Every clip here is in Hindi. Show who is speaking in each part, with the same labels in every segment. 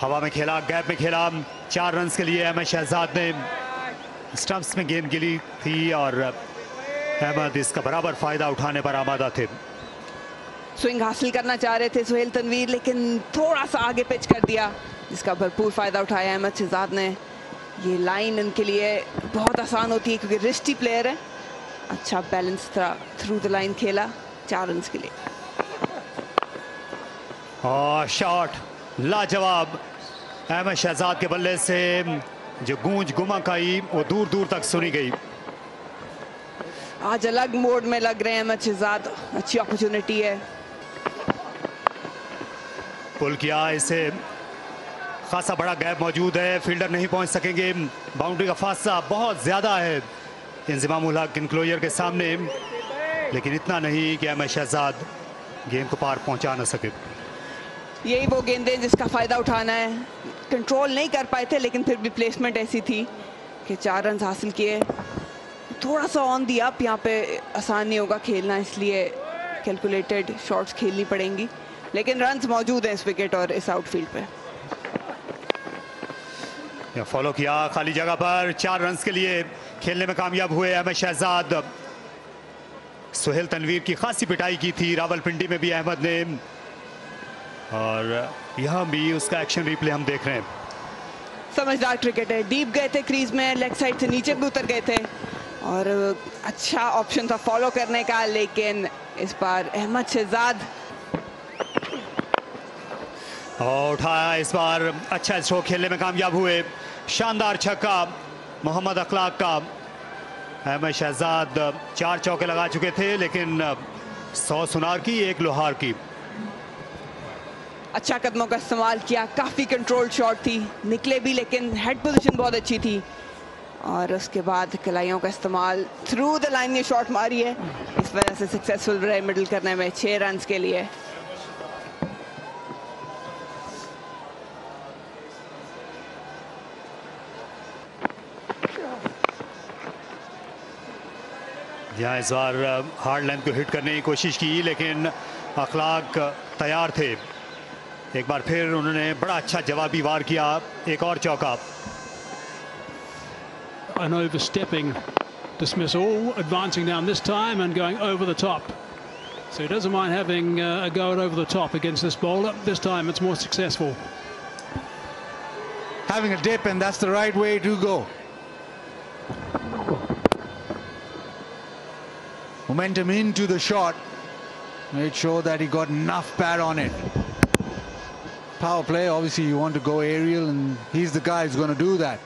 Speaker 1: हवा में खेला गैप में खेला। चार रन के लिए अहमद शहजाद ने स्टंप्स में गेंद गिली थी और अहमद इसका बराबर फ़ायदा उठाने पर आमादा थे।
Speaker 2: स्विंग हासिल करना चाह रहे थे सुहेल तनवीर लेकिन थोड़ा सा आगे पिच कर दिया। जिसका भरपूर फ़ायदा उठाया अहमद शहजाद ने। ये लाइन इनके लिए बहुत आसान होती है क्योंकि रिस्टी प्लेयर है। अच्छा बैलेंस था थ्रू द लाइन खेला चार रन के लिए।
Speaker 1: और शॉट लाजवाब अहमद शहजाद के बल्ले से जो गूंज गुमक आई वो दूर दूर तक सुनी गई।
Speaker 2: आज अलग मोड में लग रहे हैं अहमद शहजाद। अच्छी अपॉर्चुनिटी है।
Speaker 1: पुल किया इसे खासा बड़ा गैप मौजूद है। फील्डर नहीं पहुँच सकेंगे। बाउंड्री का फासला बहुत ज़्यादा है। इंजमाम हक इनक्लोजर के सामने। लेकिन इतना नहीं कि अहमद शहजाद गेंद को पार पहुँचा ना सके।
Speaker 2: यही वो गेंदें जिसका फ़ायदा उठाना है। कंट्रोल नहीं कर पाए थे, लेकिन फिर भी प्लेसमेंट ऐसी थी कि चार रन हासिल किए। थोड़ा सा ऑन दी अप यहाँ पे आसान नहीं होगा खेलना, इसलिए कैलकुलेटेड शॉट्स खेलनी पड़ेंगी। लेकिन रन्स मौजूद हैं इस विकेट और इस आउटफील्ड पे।
Speaker 1: फॉलो किया खाली जगह पर, चार रन के लिए खेलने में कामयाब हुए अहमद शहजाद। सुहेल तनवीर की खासी पिटाई की थी, रावलपिंडी में भी अहमद ने और यहाँ भी उसका एक्शन रिप्ले हम देख रहे हैं।
Speaker 2: समझदार क्रिकेट है। डीप गए थे क्रीज में लेग साइड से नीचे भी उतर गए थे। और अच्छा ऑप्शन था फॉलो करने का लेकिन इस बार अहमद शहजाद।
Speaker 1: और उठाया इस बार अच्छा स्ट्रोक खेलने में कामयाब हुए। शानदार छक्का मोहम्मद अखलाक का। अहमद शहजाद चार चौके लगा चुके थे लेकिन सौ सुनार की एक लोहार की।
Speaker 2: अच्छा कदमों का इस्तेमाल किया। काफ़ी कंट्रोल शॉट थी। निकले भी, लेकिन हेड पोजीशन बहुत अच्छी थी। और उसके बाद कलाइयों का इस्तेमाल थ्रू द लाइन ये शॉट मारी है। इस वजह से सक्सेसफुल रहे मिडल करने में छः रन के लिए।
Speaker 1: यहाँ इस बार हार्ड लेंथ को हिट करने की कोशिश की, लेकिन अखलाक तैयार थे। एक बार फिर उन्होंने बड़ा अच्छा जवाबी वार किया एक और चौका
Speaker 3: An overstepping dismissal, advancing down this time and going over the top. So he doesn't mind having uh, a go at over the top against this bowler. This time it's more successful.
Speaker 4: Having a dip and that's the right way to go. Momentum into the shot. Made sure that he got enough pad on it. Power play, obviously you want to go aerial and he's the guy who's going to do that.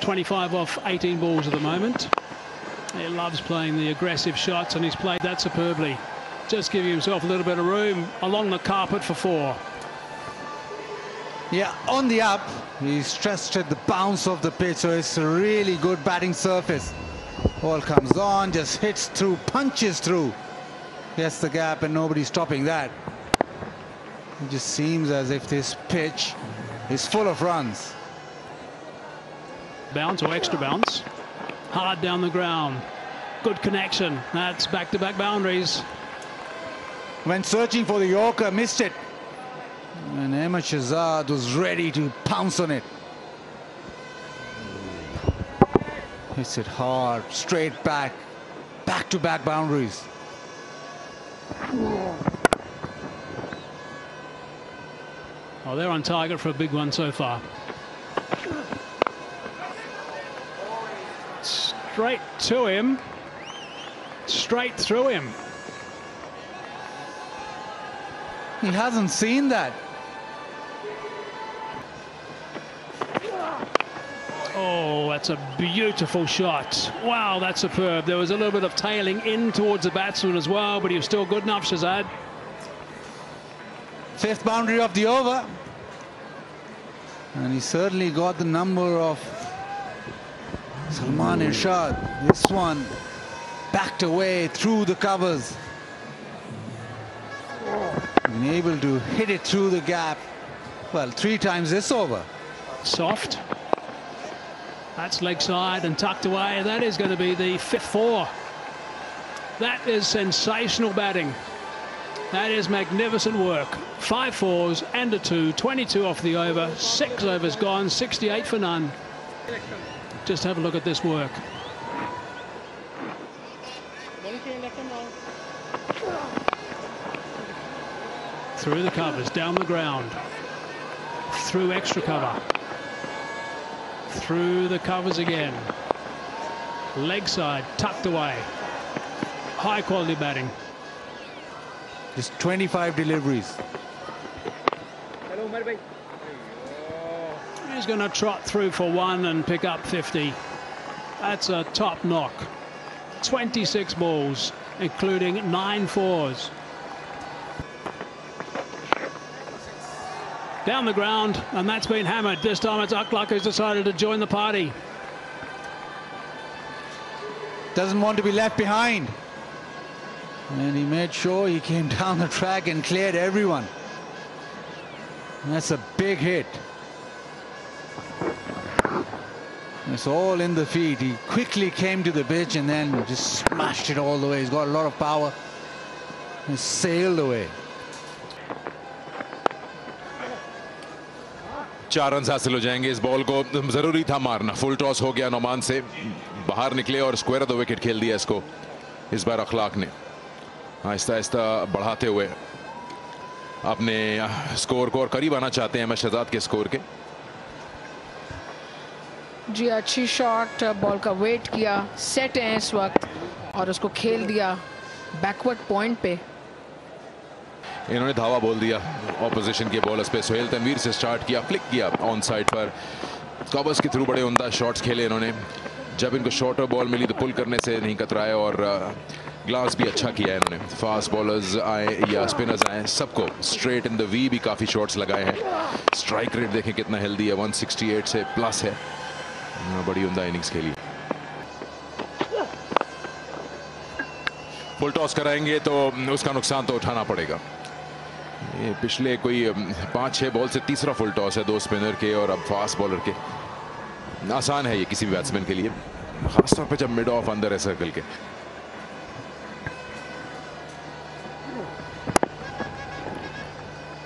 Speaker 3: Twenty-five off 18 balls at the moment. He loves playing the aggressive shots and he's played that superbly. Just giving himself a little bit of room along the carpet for four.
Speaker 4: Yeah, on the up, he's trusted the bounce of the pitch, so it's a really good batting surface. Ball comes on, just hits through, punches through. Gets the gap and nobody's stopping that. It just seems as if this pitch is full of runs.
Speaker 3: Bounce or extra bounce. Hard down the ground. Good connection. That's back-to-back -back boundaries.
Speaker 4: When searching for the Yorker, missed it. And Ahmed Shazad was ready to pounce on it. Hits it hard, straight back, back-to-back -back boundaries.
Speaker 3: Oh, they're on target for a big one so far. Straight to him. Straight through him.
Speaker 4: He hasn't seen that.
Speaker 3: Oh, that's a beautiful shot. Wow, that's superb. There was a little bit of tailing in towards the batsman as well, but he was still good enough, Shazad.
Speaker 4: Fifth boundary of the over. And he certainly got the number of Salman Irshad. This one backed away through the covers. Been able to hit it through the gap. Well, three times this over.
Speaker 3: Soft. That's leg side and tucked away. That is going to be the fifth four That is sensational batting. That is magnificent work. Five fours and a two, 22 off the over, six overs gone, 68 for none. Just have a look at this work. Through the covers, down the ground, through extra cover, through the covers again, leg side tucked away, high quality batting.
Speaker 4: Just 25 deliveries.
Speaker 3: He's going to trot through for one and pick up 50. That's a top knock. 26 balls, including nine fours. Down the ground, and that's been hammered. This time it's Aklak who's decided to join the party.
Speaker 4: Doesn't want to be left behind. And he made sure he came down the track and cleared everyone. That's a big hit. It's all in the feet. He quickly came to the pitch and then just smashed it all the way. He's got a lot of power. He sailed away.
Speaker 5: चार रन हासिल हो जाएँगे। इस बॉल को ज़रूरी था मारना। फुल टॉस हो गया नोमान से। बाहर निकले और स्क्वायर द विकेट खेल दिया इसको। इस बार अखलाक ने। आहिस्ता आहिस्ता बढ़ाते हुए। अपने स्कोर को और करीब आना चाहते हैं शहजाद के स्कोर के।
Speaker 6: जी, अच्छी शॉट बॉल का वेट किया। सेट है इस वक्त। और उसको खेल दिया। बैकवर्ड पॉइंट पे।
Speaker 5: इन्होंने धावा बोल दिया। ऑपोजिशन के बॉलर्स पे सोहेल तनवीर से स्टार्ट किया फ्लिक किया ऑन साइड पर। कवर्स के थ्रू बड़े उमदा शॉट्स खेले इन्होंने। जब इनको शॉर्टर बॉल मिली तो पुल करने से नहीं कतराए और ग्लास भी अच्छा किया इन्होंने। फास्ट बॉलर्स आए या स्पिनर्स आए, सबको स्ट्रेट इन द वी भी काफ़ी शॉट्स लगाए हैं। स्ट्राइक रेट देखें कितना हेल्दी है 168 से प्लस है। बड़ी उमदा इनिंग्स खेली। फुल टॉस कराएँगे तो उसका नुकसान तो उठाना पड़ेगा। पिछले कोई पाँच छः बॉल से तीसरा फुल टॉस है दो स्पिनर के और अब फास्ट बॉलर के। आसान है ये किसी भी बैट्समैन के लिए, खासतौर पर जब मिड ऑफ़ अंदर है सर्कल के।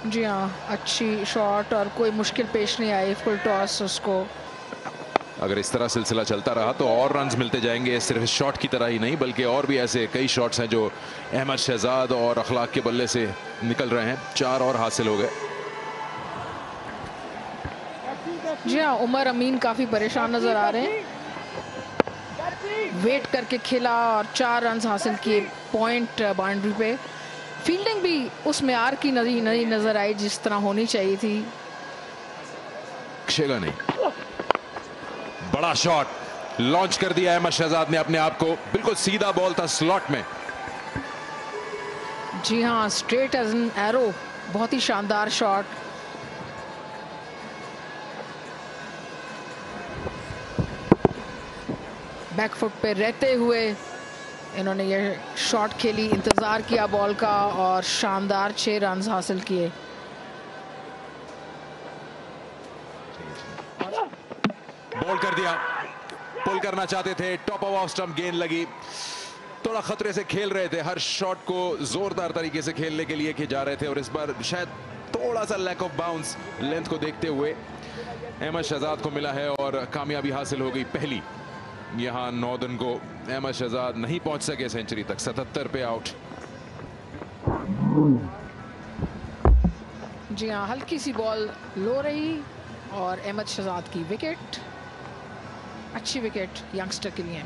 Speaker 6: जी हाँ अच्छी शॉट और कोई मुश्किल पेश नहीं आई फुल टॉस उसको।
Speaker 5: अगर इस तरह सिलसिला चलता रहा तो और रन मिलते जाएँगे सिर्फ़ इस शॉट की तरह ही नहीं बल्कि और भी ऐसे कई शॉट्स हैं जो अहमद शहजाद और अखलाक के बल्ले से निकल रहे हैं। चार और हासिल हो गए।
Speaker 6: जी हाँ उमर अमीन काफ़ी परेशान नज़र आ रहे हैं। वेट करके खेला और चार रन हासिल किए पॉइंट बाउंड्री पे। फील्डिंग भी उस मैार की नदी नज़र आई जिस तरह होनी चाहिए थी।
Speaker 5: नहीं। बड़ा शॉट लॉन्च कर दिया अहमद शहजाद ने अपने आप को। बिल्कुल सीधा बॉल था स्लॉट में।
Speaker 6: जी हाँ स्ट्रेट एज एन एरो बहुत ही शानदार शॉट बैकफुट पे रहते हुए इन्होंने ये शॉट खेली, इंतज़ार किया बॉल का और शानदार छह रन हासिल किए
Speaker 5: बॉल कर दिया पुल करना चाहते थे टॉप ऑफ़ स्टंप गेंद लगी। थोड़ा खतरे से खेल रहे थे, हर शॉट को जोरदार तरीके से खेलने के लिए जा रहे थे और इस बार शायद थोड़ा सा लैक ऑफ़ बाउंस लेंथ को देखते हुए अहमद शहजाद को मिला है और कामयाबी हासिल हो गई पहली। यहाँ नॉर्दन को अहमद शहजाद नहीं पहुँच सके सेंचुरी तक 77 पे आउट
Speaker 6: जी हाँ हल्की सी बॉल लो रही और अहमद शहजाद की विकेट अच्छी विकेट यंगस्टर के लिए।